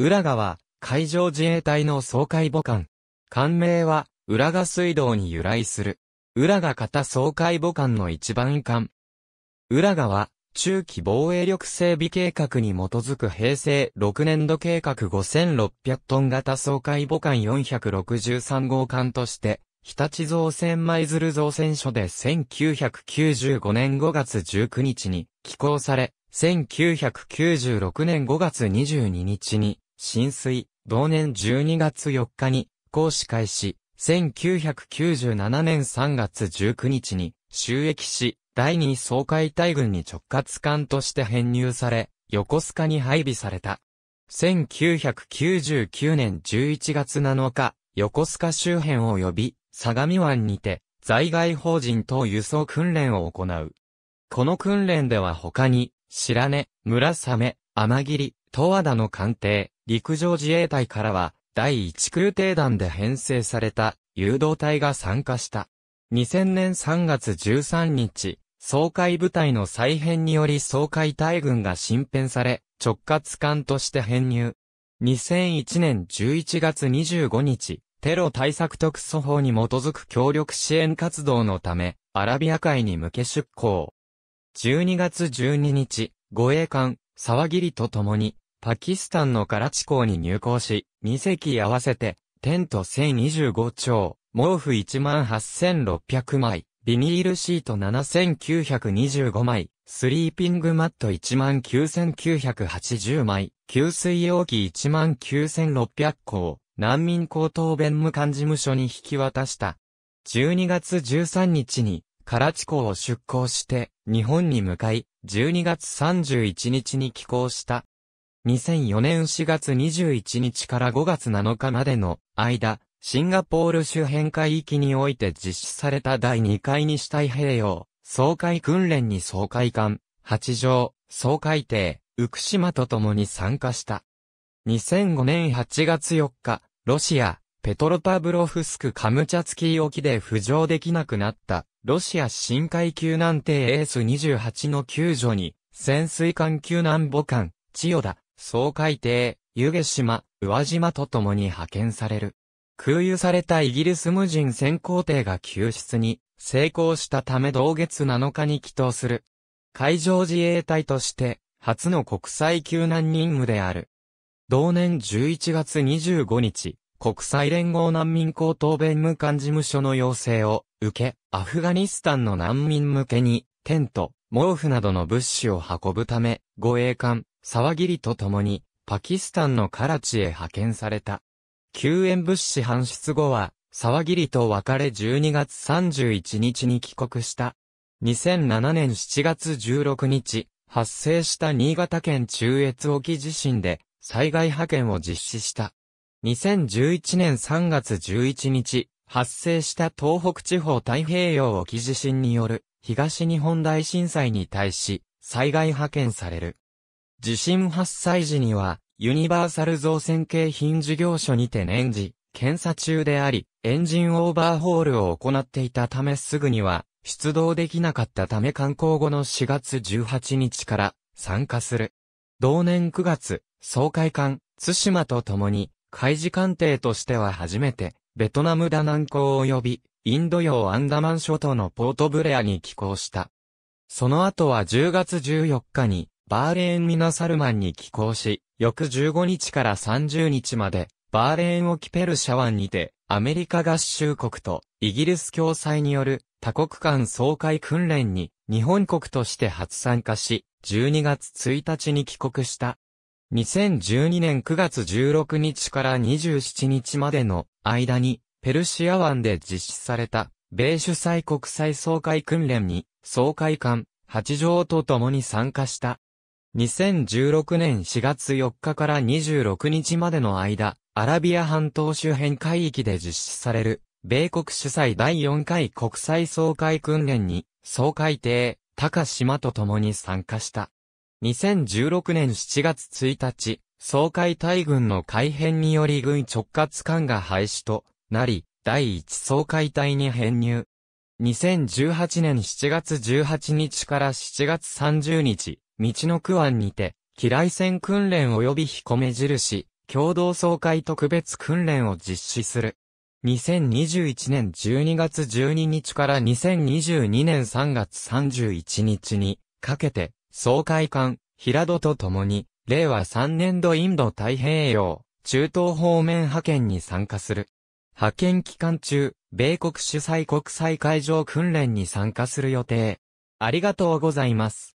浦川、海上自衛隊の総海母艦。艦名は、浦賀水道に由来する。浦賀型総海母艦の一番艦。浦賀は、中期防衛力整備計画に基づく平成6年度計画5600トン型総海母艦463号艦として、日立造船舞鶴造船所で1995年5月19日に寄港され、1996年5月22日に浸水、同年12月4日に講師開始、1997年3月19日に収益し、第二総海大軍に直轄艦として編入され、横須賀に配備された。1999年11月7日、横須賀周辺及び、相模湾にて、在外邦人等輸送訓練を行う。この訓練では他に、白根、村雨、天霧、十和田の艦艇、陸上自衛隊からは、第一空挺団で編成された誘導隊が参加した。2000年3月13日、総海部隊の再編により総海大軍が新編され、直轄艦として編入。2001年11月25日、テロ対策特措法に基づく協力支援活動のため、アラビア海に向け出港。12月12日、護衛艦、沢切りと共に、パキスタンのカラチ港に入港し、2隻合わせて、テント1025丁、毛布18,600枚、ビニールシート7925枚、スリーピングマット19,980枚、給水容器19,600個を難民高等弁務官事務所に引き渡した。12月13日に、カラチ港を出港して、日本に向かい、12月31日に寄港した。2004年4月21日から5月7日までの間、シンガポール周辺海域において実施された第2回西太平洋、総海訓練に総海艦、八条、総海艇、浮島と共に参加した。2005年8月4日、ロシア、ペトロパブロフスクカムチャツキー沖で浮上できなくなった、ロシア深海救難艇エース28の救助に、潜水艦救難母艦、千代田、総海艇、湯気島、宇和島と共に派遣される。空輸されたイギリス無人潜航艇が救出に成功したため同月7日に帰島する。海上自衛隊として初の国際救難任務である。同年11月25日、国際連合難民高等弁務官事務所の要請を受け、アフガニスタンの難民向けにテント、毛布などの物資を運ぶため、護衛艦、沢切と共にパキスタンのカラチへ派遣された。救援物資搬出後は、沢切と別れ12月31日に帰国した。2007年7月16日、発生した新潟県中越沖地震で災害派遣を実施した。2011年3月11日、発生した東北地方太平洋沖地震による東日本大震災に対し災害派遣される。地震発災時にはユニバーサル造船景品事業所にて年次、検査中であり、エンジンオーバーホールを行っていたためすぐには、出動できなかったため観光後の4月18日から参加する。同年9月、総会館、津島と共に、海事艦艇としては初めて、ベトナムダナン港及び、インド洋アンダマン諸島のポートブレアに寄港した。その後は10月14日に、バーレーンミナサルマンに寄港し、翌15日から30日まで、バーレーン沖ペルシャ湾にて、アメリカ合衆国とイギリス共催による多国間総会訓練に日本国として初参加し、12月1日に帰国した。2012年9月16日から27日までの間に、ペルシア湾で実施された、米主催国際総会訓練に、総会艦、八条と共に参加した。2016年4月4日から26日までの間、アラビア半島周辺海域で実施される、米国主催第4回国際総会訓練に、総会艇、高島と共に参加した。2016年7月1日、総会大軍の改編により軍直轄艦が廃止となり、第1総会隊に編入。2018年7月18日から7月30日、道の区湾にて、機雷戦訓練及び彦目印、共同総会特別訓練を実施する。2021年12月12日から2022年3月31日にかけて、総会官、平戸と共に、令和3年度インド太平洋、中東方面派遣に参加する。派遣期間中、米国主催国際海上訓練に参加する予定。ありがとうございます。